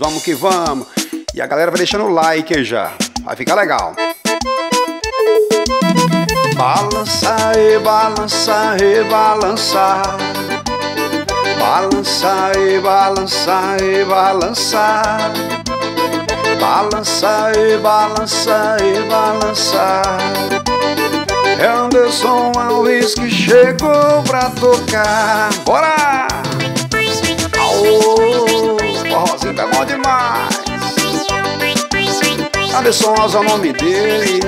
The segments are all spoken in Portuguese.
Vamos que vamos. E a galera vai deixando o like já. Vai ficar legal. Balança e balança e balança. Balança e balança e balança. Balança e balança e balança. É Anderson Alves que chegou pra tocar. Bora! Aô, forrozinho tá bom demais. Anderson Alves é o nome dele.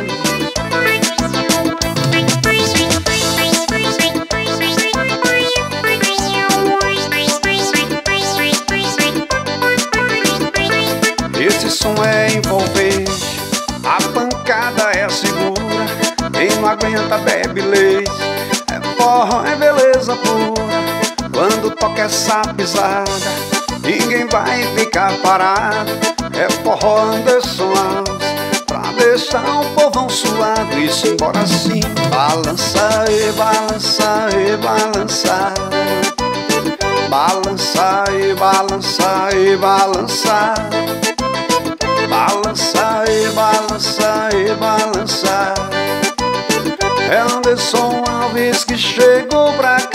Esse som é envolvente, a pancada é segura. Quem não aguenta bebe leite. É forró, é beleza pura. Quando toca essa pisada, ninguém vai ficar parado. É forró Anderson Alves, pra deixar o povão suado. E se embora assim, balança e balança e balança. Balança e balança e balança. Balança e balança e balança. É Anderson Alves que chegou pra cantar.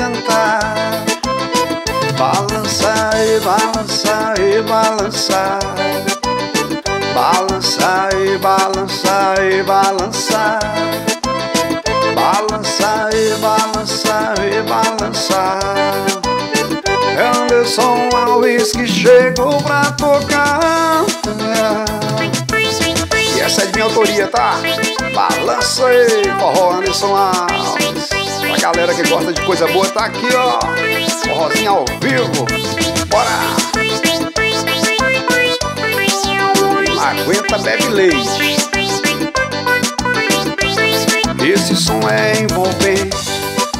E balança e balança. Balança e balança e balança. Balança e balança e balança. Anderson Alves que chegou pra tocar. E essa é de minha autoria, tá? Balança aí, forró Anderson Alves. A galera que gosta de coisa boa tá aqui, ó. Forrozinho ao vivo. Bora! Aguenta, bebe leite. Esse som é envolvente,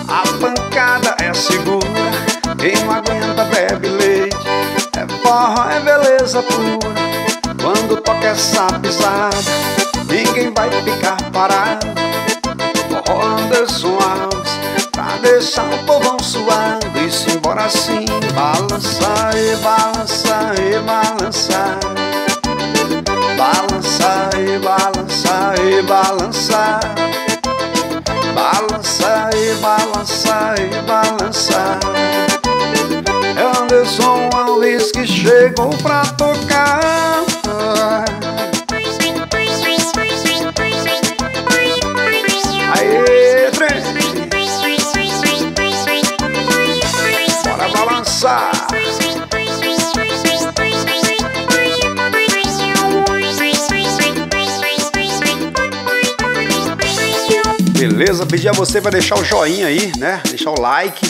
a pancada é segura. Quem não aguenta, bebe leite. É forró, é beleza pura. Quando toca essa pisada, ninguém vai ficar parado. Forró Anderson Alves, pra deixar o povão e balança. Balança e balança e balança. Balança e balança e balança. É Anderson Alves que chegou pra tocar. Trem! Bora balançar! Beleza? Pedir a você para deixar o joinha aí, né? Deixar o like,